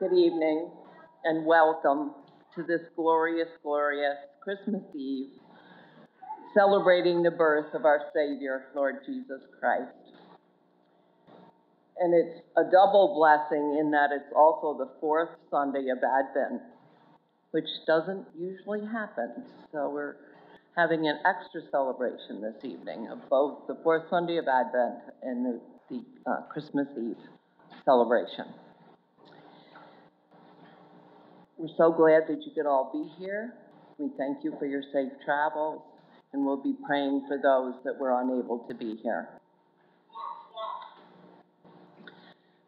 Good evening and welcome to this glorious, glorious Christmas Eve, celebrating the birth of our Savior, Lord Jesus Christ. And it's a double blessing in that it's also the fourth Sunday of Advent, which doesn't usually happen. So we're having an extra celebration this evening of both the fourth Sunday of Advent and the, the uh, Christmas Eve celebration. We're so glad that you could all be here. We thank you for your safe travels, and we'll be praying for those that were unable to be here.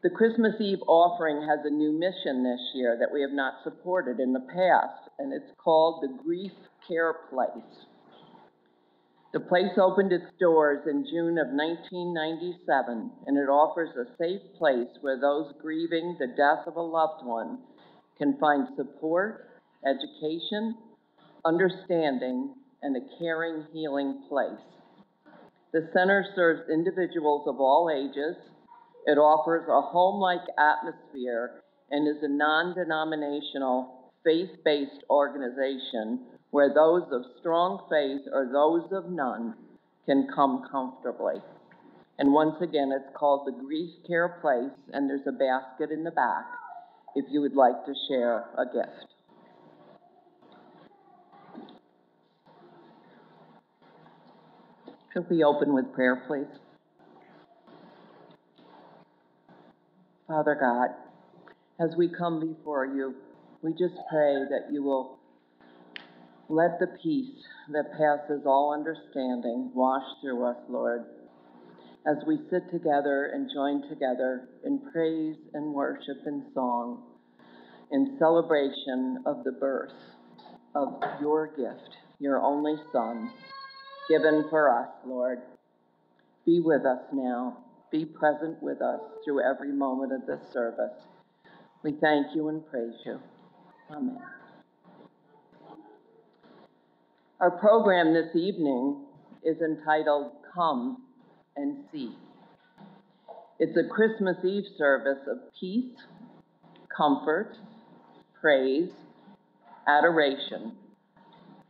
The Christmas Eve offering has a new mission this year that we have not supported in the past, and it's called the Grief Care Place. The place opened its doors in June of 1997, and it offers a safe place where those grieving the death of a loved one can find support, education, understanding, and a caring, healing place. The center serves individuals of all ages. It offers a home like atmosphere and is a non denominational, faith based organization where those of strong faith or those of none can come comfortably. And once again, it's called the Grief Care Place, and there's a basket in the back if you would like to share a gift. Could we open with prayer, please? Father God, as we come before you, we just pray that you will let the peace that passes all understanding wash through us, Lord, as we sit together and join together in praise and worship and song in celebration of the birth of your gift, your only Son, given for us, Lord. Be with us now. Be present with us through every moment of this service. We thank you and praise you. Amen. Our program this evening is entitled Come and See. It's a Christmas Eve service of peace, comfort, praise, adoration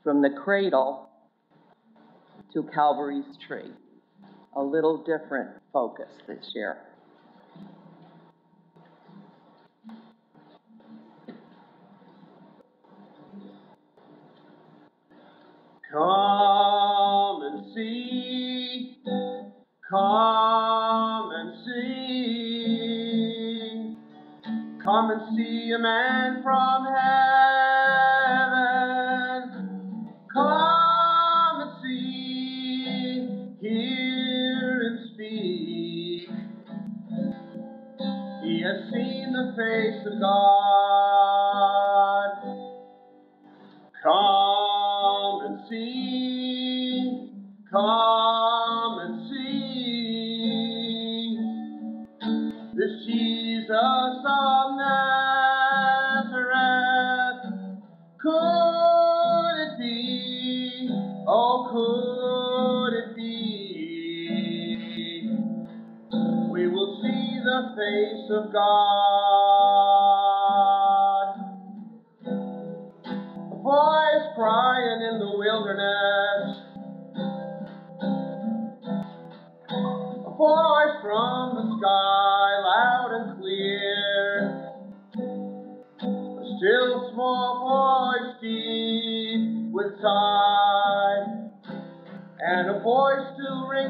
from the cradle to Calvary's tree. A little different focus this year. Come and see, come and see, come and see a man from heaven. Come and see, hear and speak. He has seen the face of God.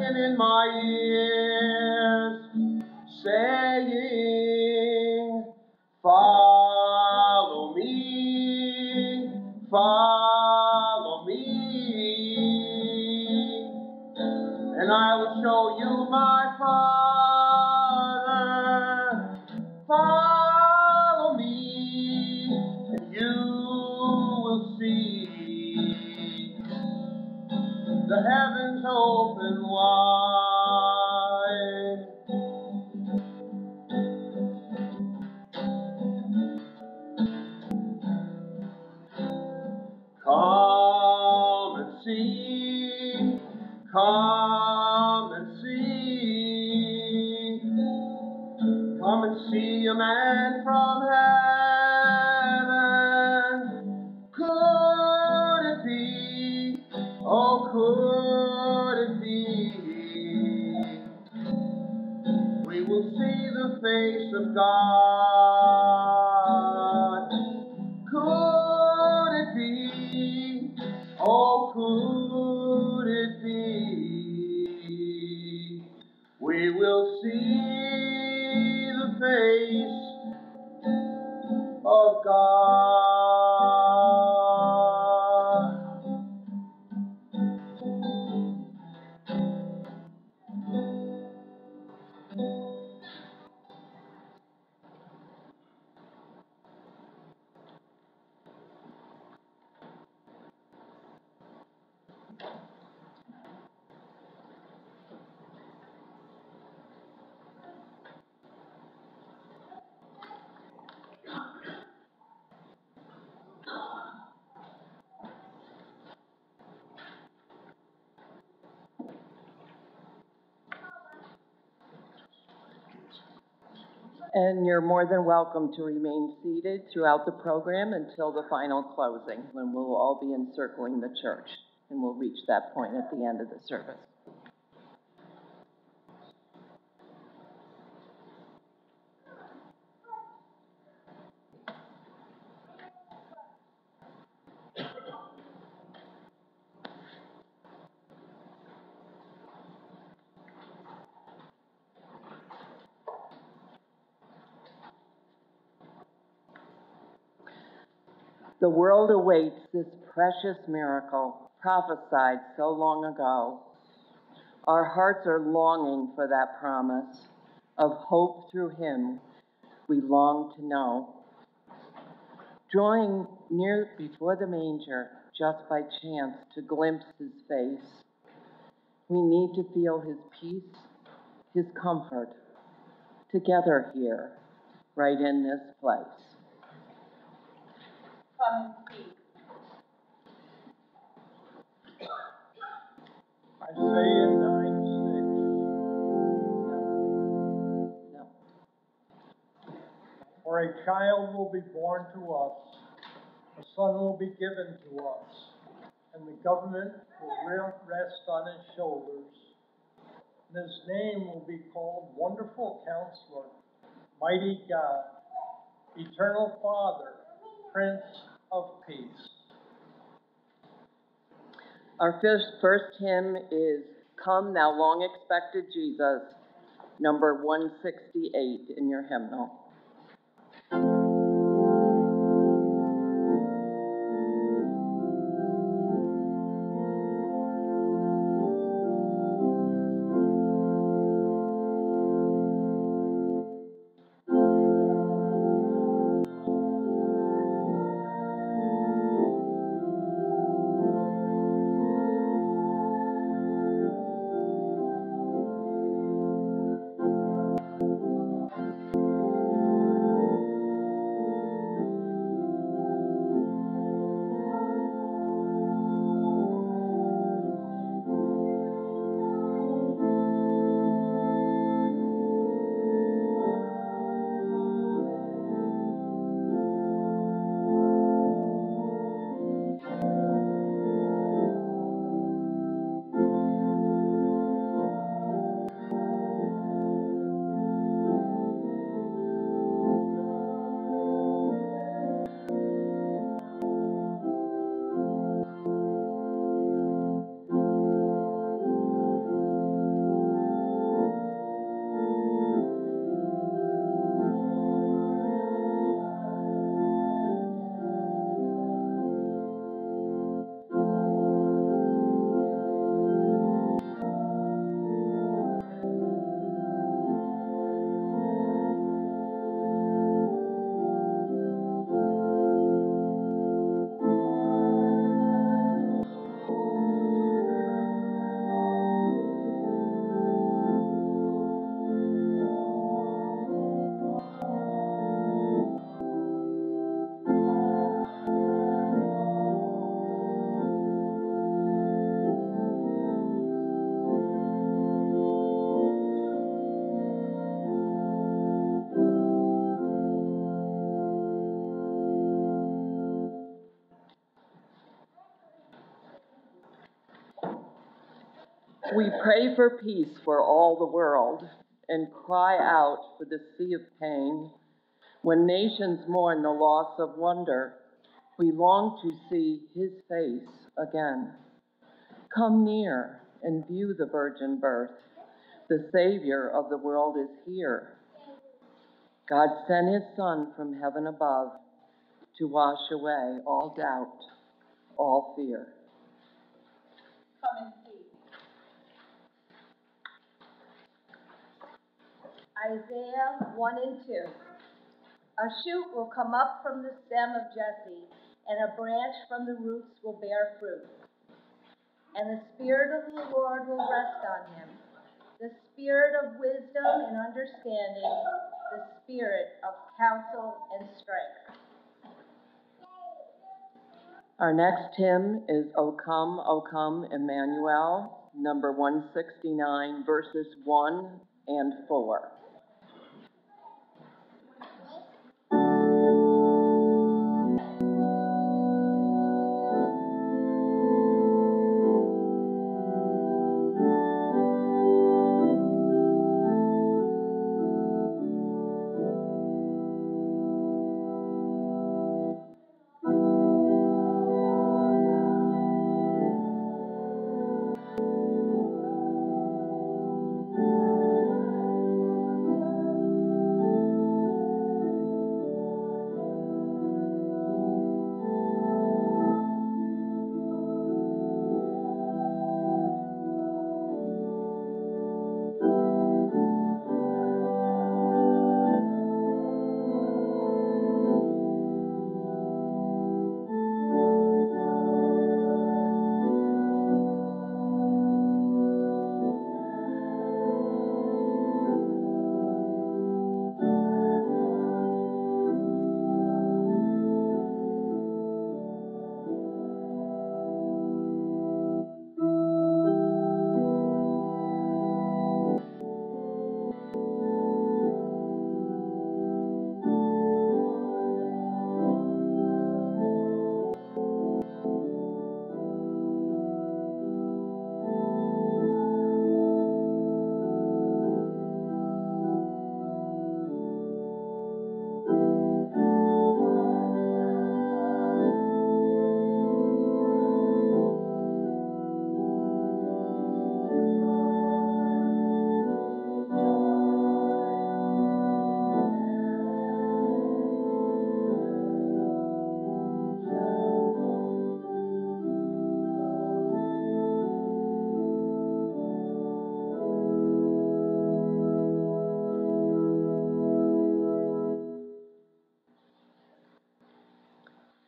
Still ringing in my ears, And you're more than welcome to remain seated throughout the program until the final closing, when we'll all be encircling the church. And we'll reach that point at the end of the service. The world awaits this precious miracle prophesied so long ago. Our hearts are longing for that promise of hope through Him we long to know. Drawing near before the manger just by chance to glimpse His face, we need to feel His peace, His comfort, together here, right in this place. Come and speak. Isaiah nine No. six. For a child will be born to us, a son will be given to us, and the government will rest on his shoulders. And his name will be called Wonderful Counselor, Mighty God, Eternal Father, Prince of Peace. Our first, first hymn is Come Thou Long Expected Jesus, number 168 in your hymnal. Pray for peace for all the world and cry out for the sea of pain. When nations mourn the loss of wonder, we long to see his face again. Come near and view the virgin birth. The Savior of the world is here. God sent his Son from heaven above to wash away all doubt, all fear and see. Isaiah 1 and 2. A shoot will come up from the stem of Jesse, and a branch from the roots will bear fruit. And the Spirit of the Lord will rest on him the Spirit of wisdom and understanding, the Spirit of counsel and strength. Our next hymn is O Come, O Come, Emmanuel, number 169, verses 1 and 4.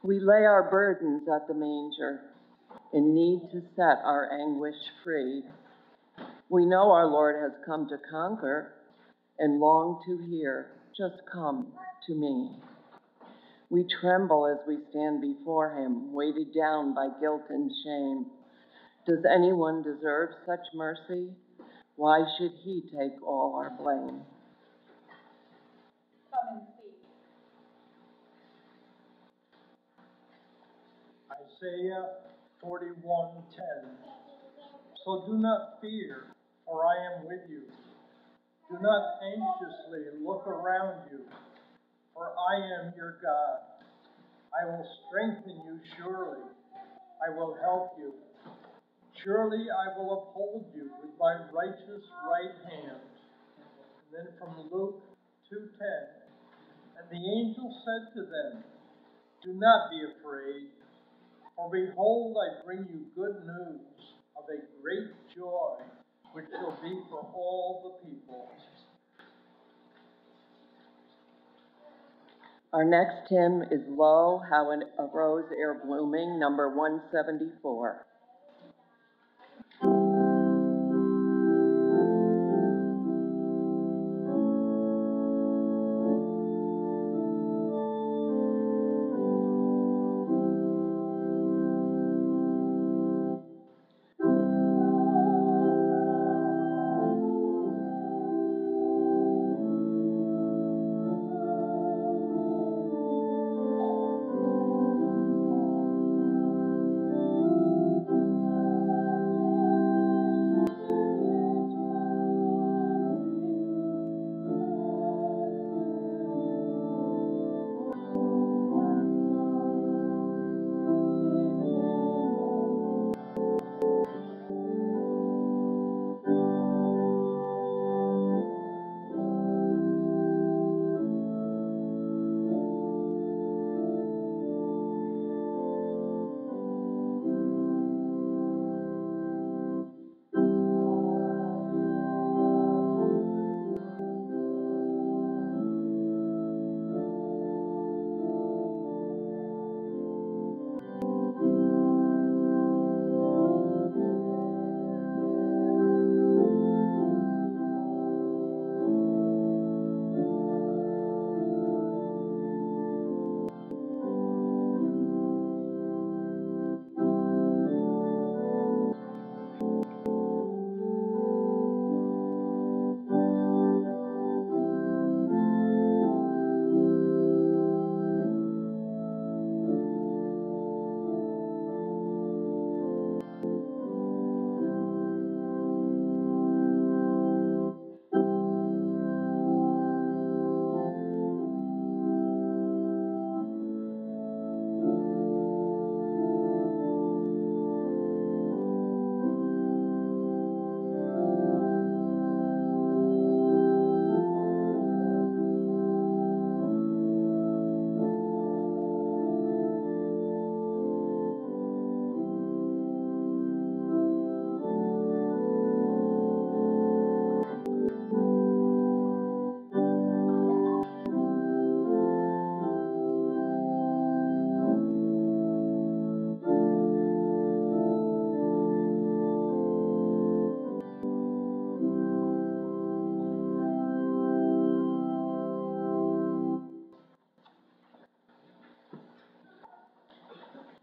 We lay our burdens at the manger in need to set our anguish free. We know our Lord has come to conquer and long to hear, just come to me. We tremble as we stand before him, weighted down by guilt and shame. Does anyone deserve such mercy? Why should he take all our blame? Isaiah forty-one ten. So do not fear, for I am with you. Do not anxiously look around you, for I am your God. I will strengthen you surely. I will help you. Surely I will uphold you with my righteous right hand. And then from Luke 2:10, and the angel said to them, Do not be afraid, for behold, I bring you good news of a great joy, which shall be for all the people. Our next hymn is Lo, How a Rose Ere Blooming, number 174.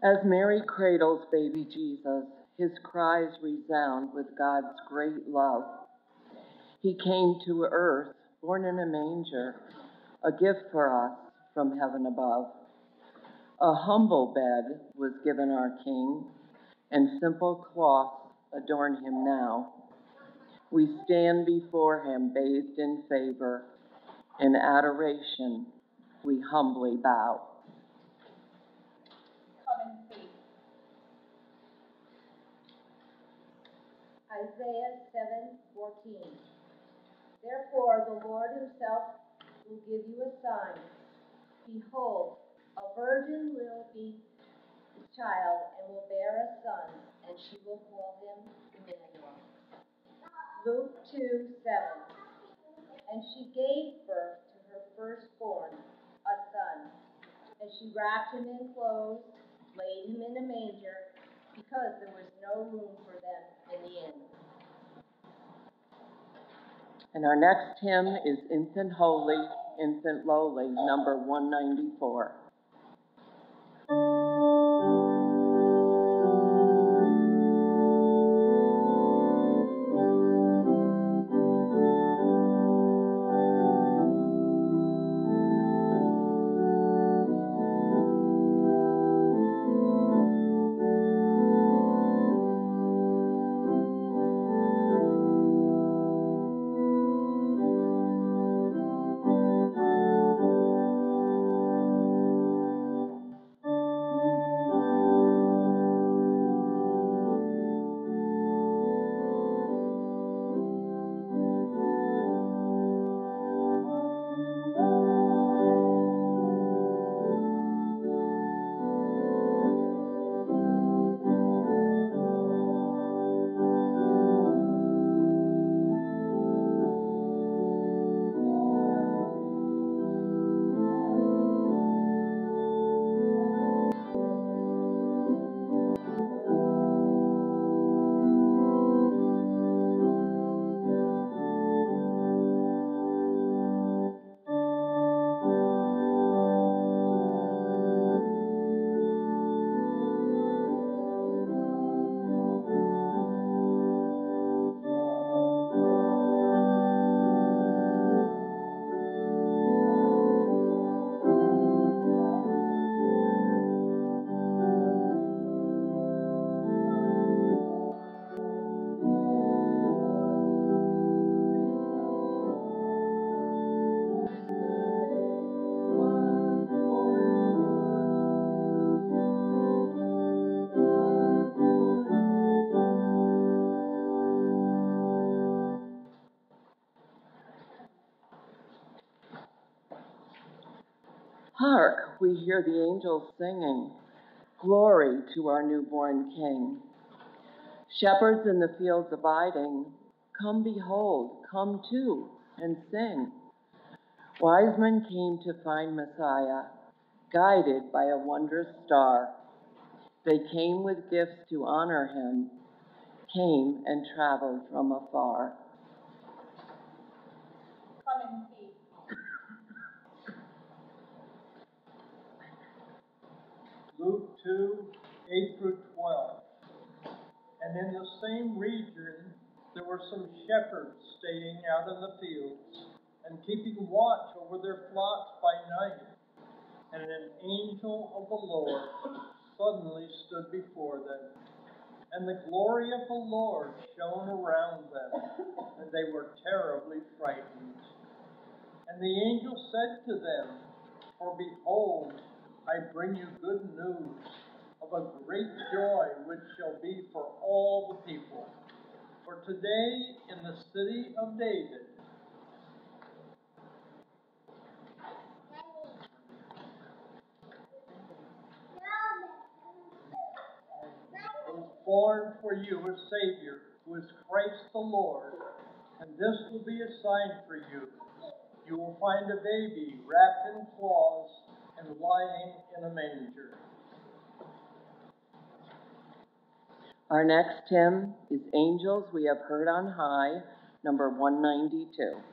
As Mary cradles baby Jesus, his cries resound with God's great love. He came to earth, born in a manger, a gift for us from heaven above. A humble bed was given our King, and simple cloths adorn him now. We stand before him bathed in favor. In adoration, we humbly bow. 14. Therefore, the Lord himself will give you a sign. Behold, a virgin will be a child and will bear a son, and she will call him Emmanuel. Luke 2 7. And she gave birth to her firstborn, a son. And she wrapped him in clothes, laid him in a manger, because there was no room for them in the inn. And our next hymn is Infant Holy, Infant Lowly, number 194. We hear the angels singing, Glory to our newborn King. Shepherds in the fields abiding, come behold, come too, and sing. Wise men came to find Messiah, guided by a wondrous star. They came with gifts to honor him, came and traveled from afar. Come in peace. Luke two, eight through twelve. And in the same region, there were some shepherds staying out in the fields and keeping watch over their flocks by night. And an angel of the Lord suddenly stood before them. And the glory of the Lord shone around them, and they were terribly frightened. And the angel said to them, For behold, I bring you good news of a great joy which shall be for all the people. For today in the city of David was born for you a Savior, who is Christ the Lord. And this will be a sign for you. You will find a baby wrapped in cloths and lying in a manger. Our next hymn is Angels We Have Heard on High, number 192.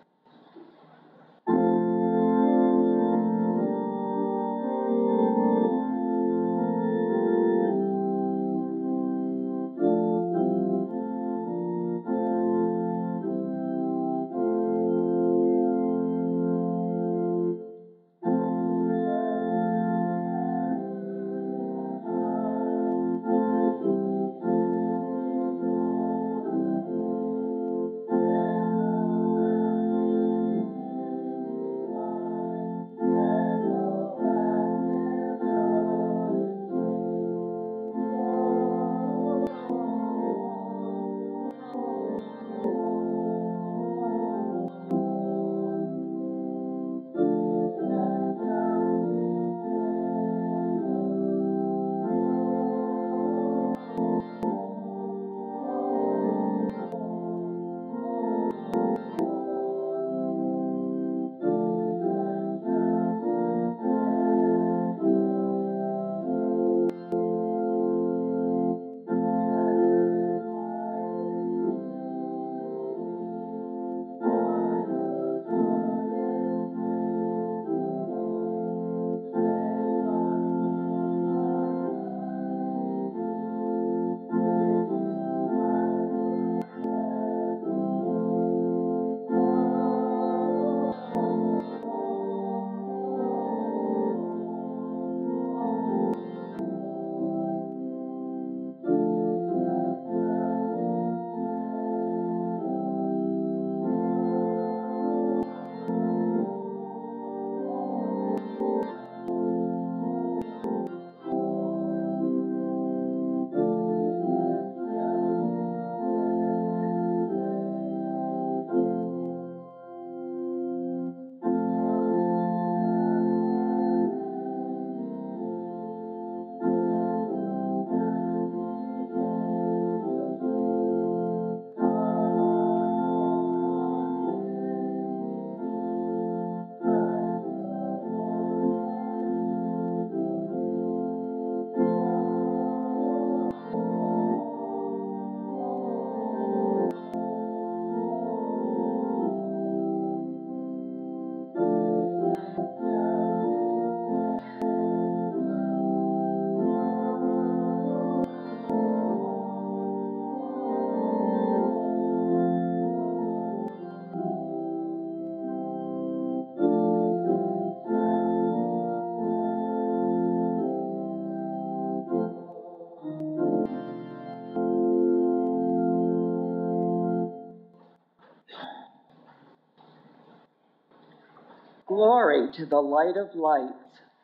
To the light of lights,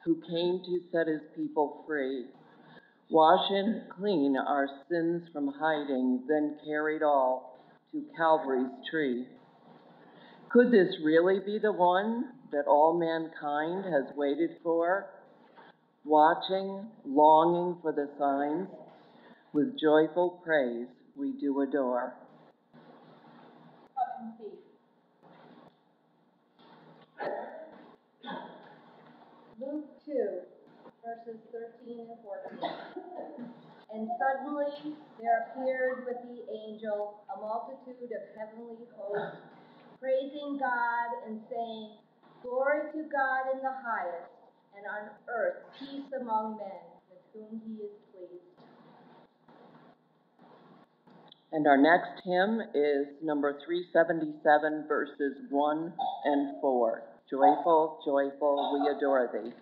who came to set his people free. Wash and clean our sins from hiding, then carried all to Calvary's tree. Could this really be the one that all mankind has waited for? Watching, longing for the signs, with joyful praise we do adore. Come in peace. Luke two, verses thirteen and fourteen. And suddenly there appeared with the angel a multitude of heavenly hosts, praising God and saying, Glory to God in the highest, and on earth peace among men with whom he is pleased. And our next hymn is number three seventy-seven, verses one and four. Joyful, joyful, we adore thee.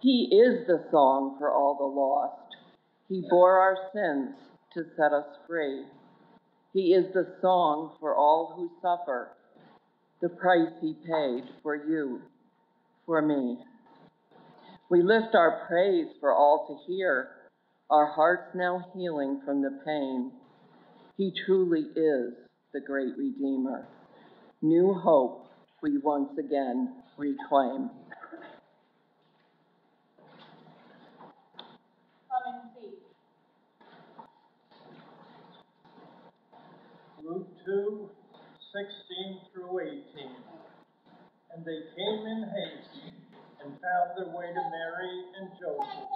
He is the song for all the lost. He bore our sins to set us free. He is the song for all who suffer, the price he paid for you, for me. We lift our praise for all to hear, our hearts now healing from the pain. He truly is the great Redeemer. New hope we once again reclaim. 2 16 through 18. And they came in haste and found their way to Mary and Joseph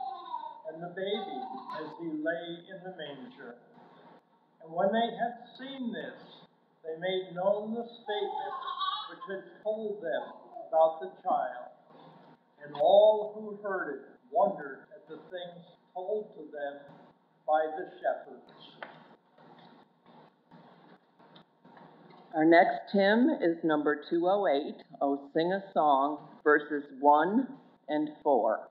and the baby as he lay in the manger. And when they had seen this, they made known the statement which had told them about the child. And all who heard it wondered at the things told to them by the shepherds. Our next hymn is number 208, Oh Sing a Song, verses 1 and 4.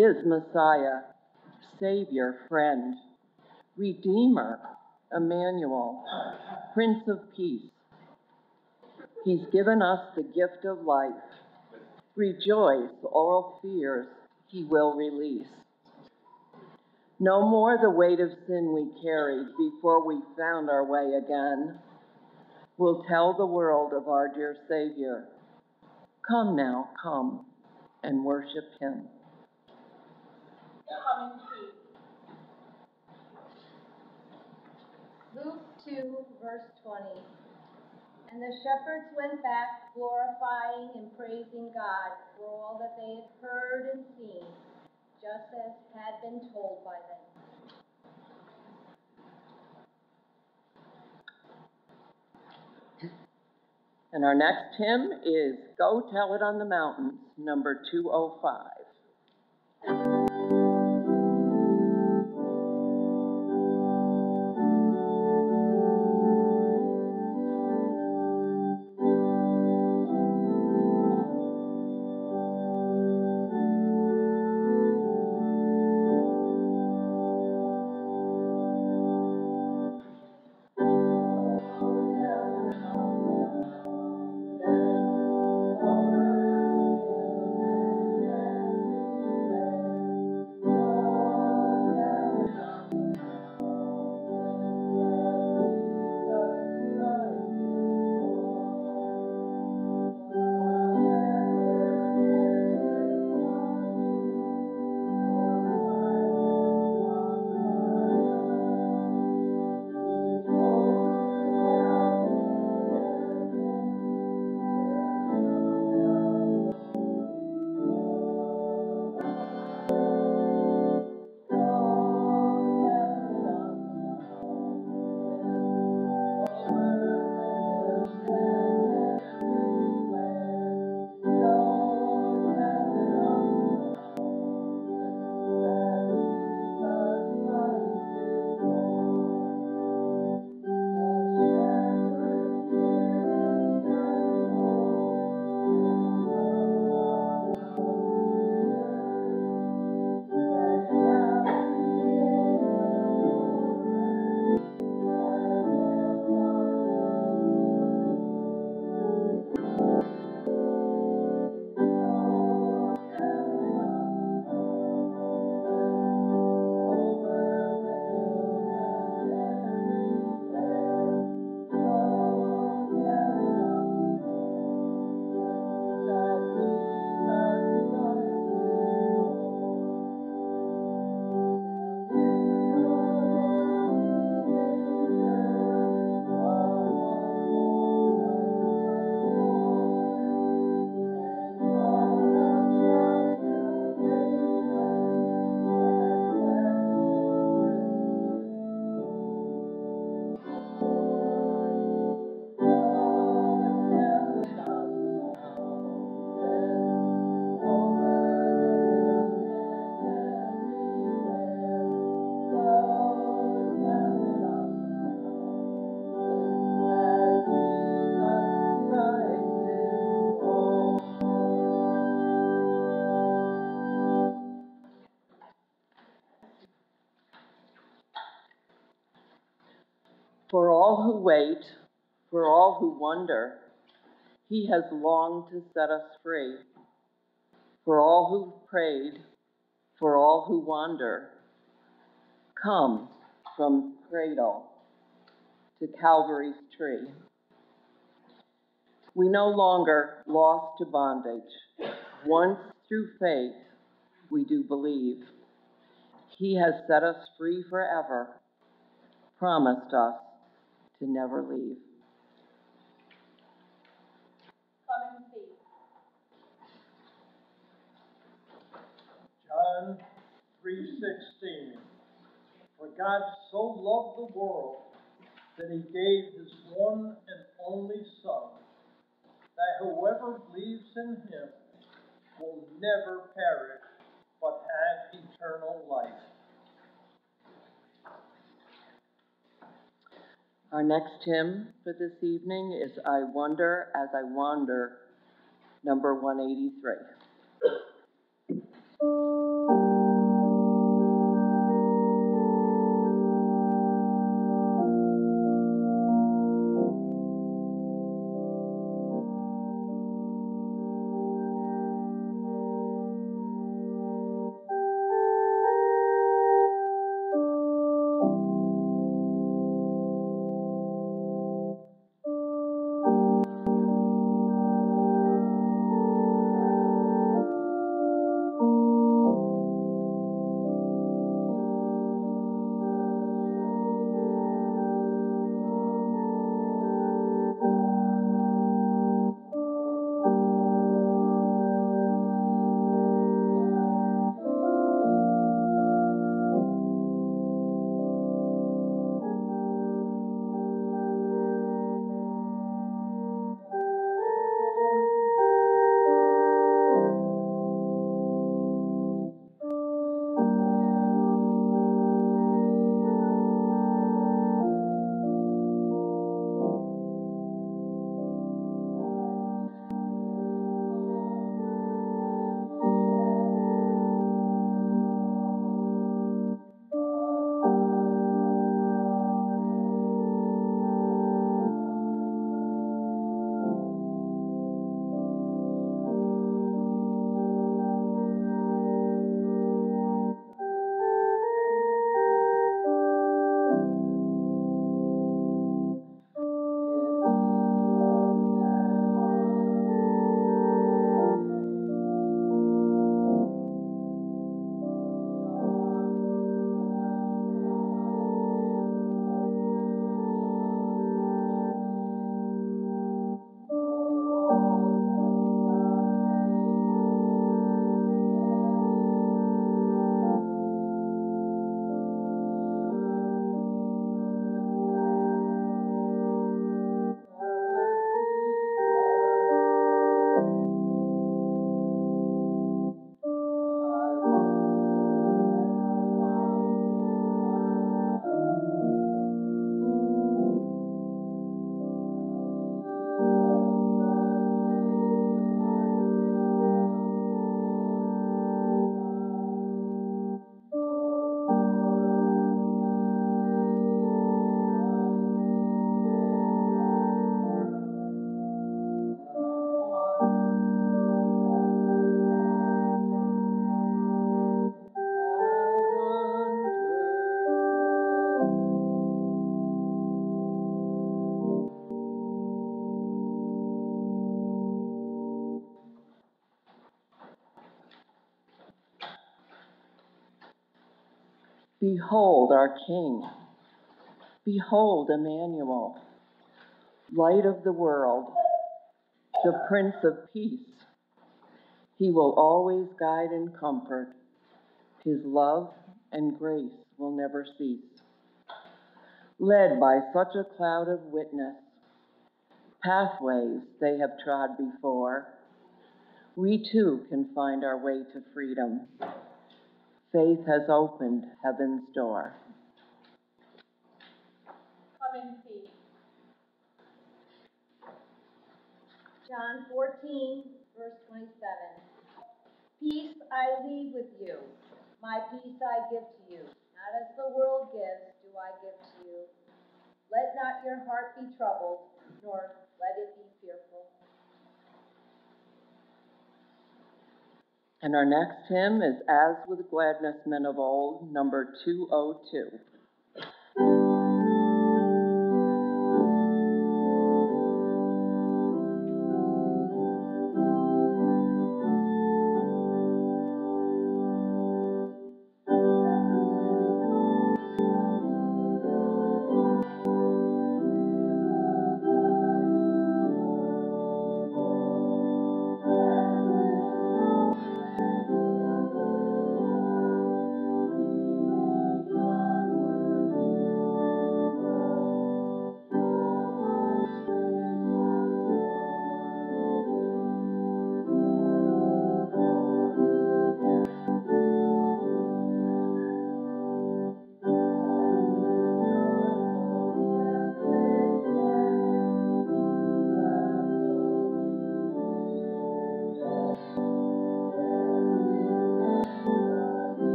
Is Messiah, Savior, friend, Redeemer, Emmanuel, Prince of Peace. He's given us the gift of life. Rejoice, all fears he will release. No more the weight of sin we carried before we found our way again. We'll tell the world of our dear Savior. Come now, come and worship him. Luke two, verse twenty. And the shepherds went back glorifying and praising God for all that they had heard and seen, just as had been told by them. And our next hymn is Go Tell It on the Mountains, number 205. Wait, for all who wonder, he has longed to set us free. For all who've prayed, for all who wander, come from cradle to Calvary's tree. We no longer lost to bondage. Once through faith, we do believe. He has set us free forever, promised us to never leave. Come in peace. John three sixteen. For God so loved the world that he gave his one and only Son, that whoever believes in him will never perish, but have eternal life. Our next hymn for this evening is I Wonder as I Wander, number 183. Behold our King. Behold Emmanuel, light of the world, the Prince of Peace. He will always guide and comfort. His love and grace will never cease. Led by such a cloud of witness, pathways they have trod before, we too can find our way to freedom. Faith has opened heaven's door. Come in peace. John fourteen, verse twenty-seven. Peace I leave with you, my peace I give to you. Not as the world gives, do I give to you. Let not your heart be troubled, nor let it be fearful. And our next hymn is As with Gladness Men of Old, number 202.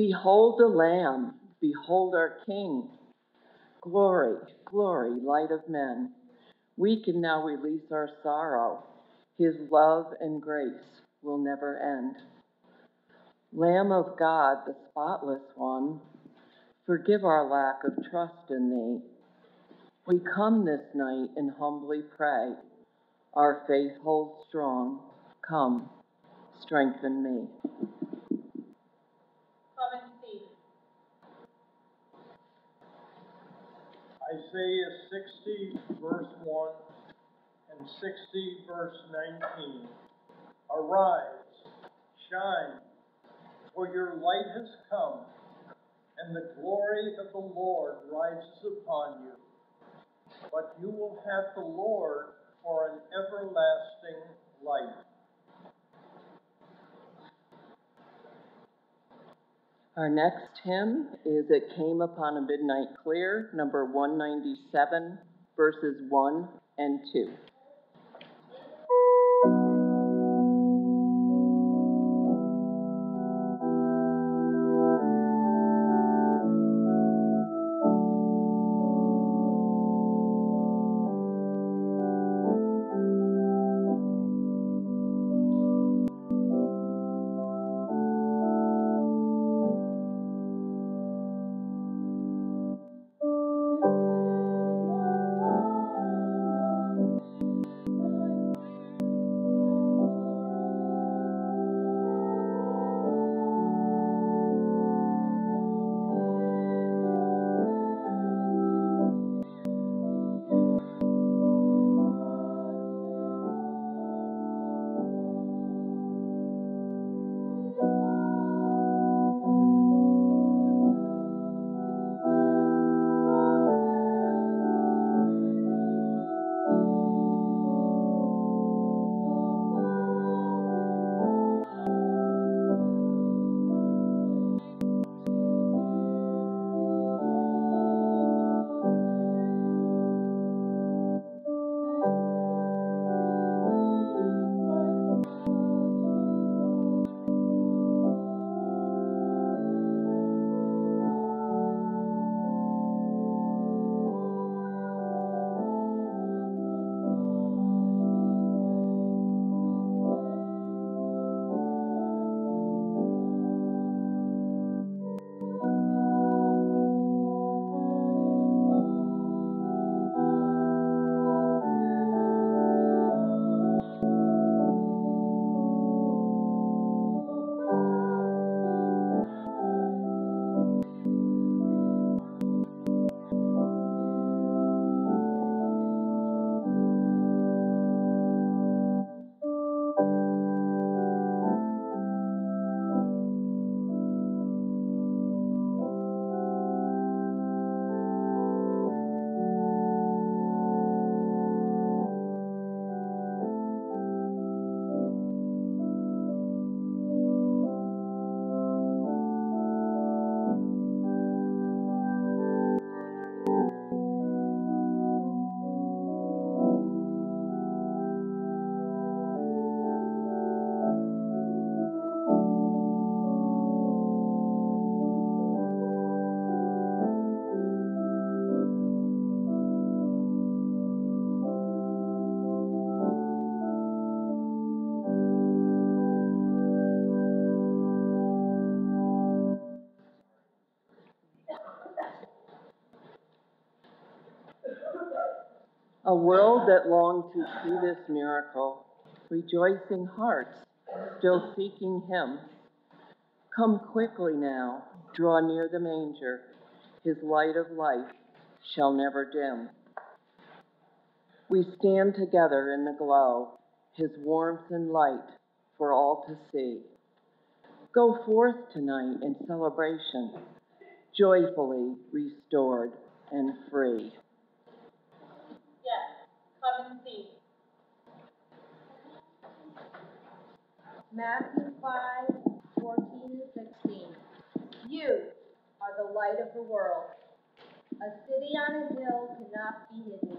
Behold the Lamb, behold our King. Glory, glory, light of men. We can now release our sorrow. His love and grace will never end. Lamb of God, the spotless one, forgive our lack of trust in thee. We come this night and humbly pray. Our faith holds strong. Come, strengthen me. Come in peace. Isaiah sixty, verse one, and sixty, verse nineteen. Arise, shine, for your light has come, and the glory of the Lord rises upon you. But you will have the Lord for an everlasting light. Our next hymn is It Came Upon a Midnight Clear, number 197, verses 1 and 2. A world that longed to see this miracle, rejoicing hearts, still seeking Him. Come quickly now, draw near the manger, His light of life shall never dim. We stand together in the glow, His warmth and light for all to see. Go forth tonight in celebration, joyfully restored and free. Yes, come and see. Matthew five, fourteen and sixteen. You are the light of the world. A city on a hill cannot be hidden.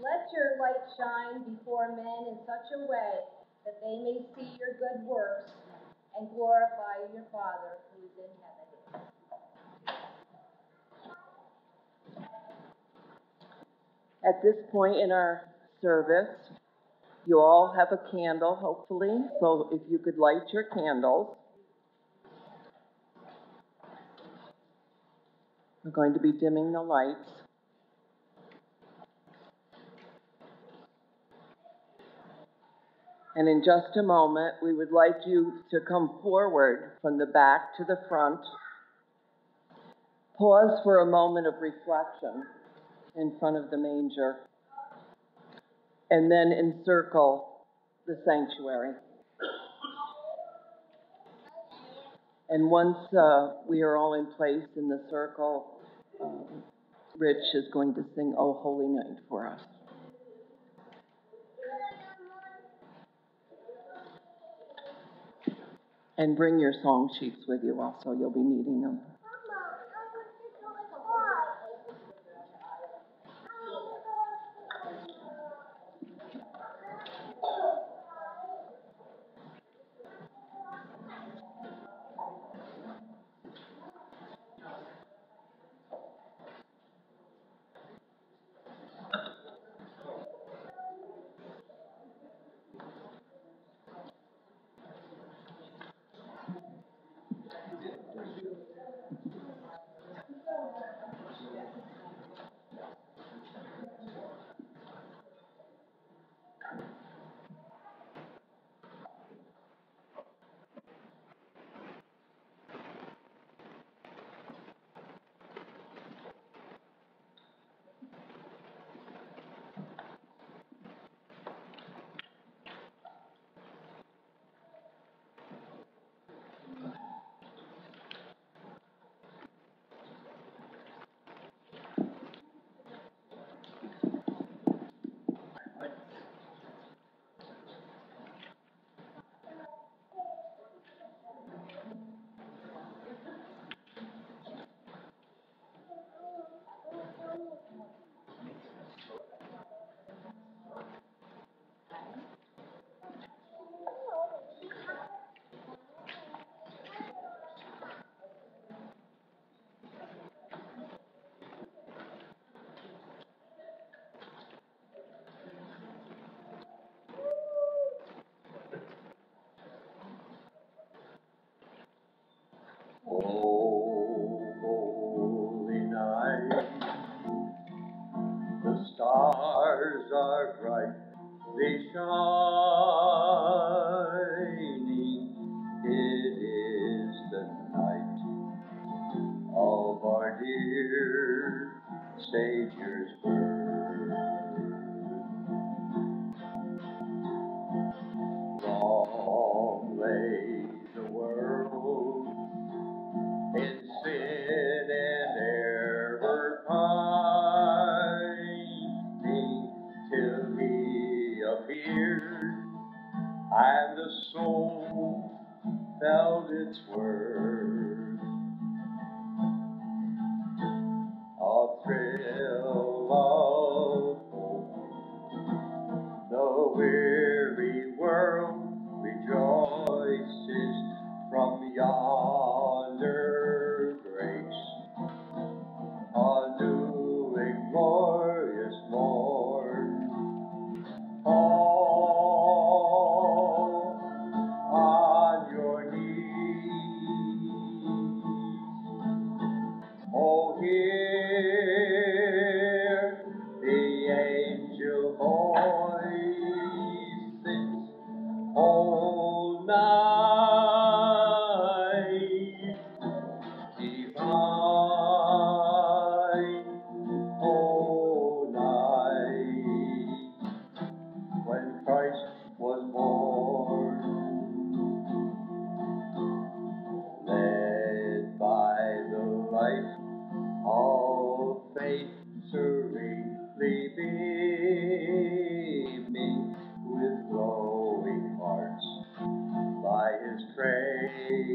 Let your light shine before men in such a way that they may see your good works and glorify your Father who is in heaven. At this point in our service, you all have a candle, hopefully, so if you could light your candles. We're going to be dimming the lights. And in just a moment, we would like you to come forward from the back to the front. Pause for a moment of reflection in front of the manger. And then encircle the sanctuary. And once uh, we are all in place in the circle, um, Rich is going to sing O Holy Night for us. And bring your song sheets with you also, you'll be needing them.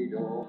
Credo